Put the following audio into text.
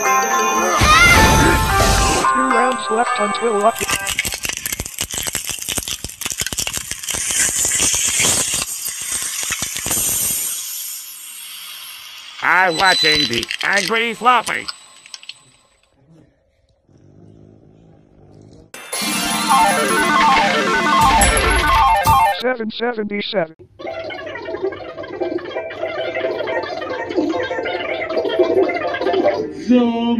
Two rounds left until lucky. I'm watching the Angry Floppy. Seven seventy seven. Zombie.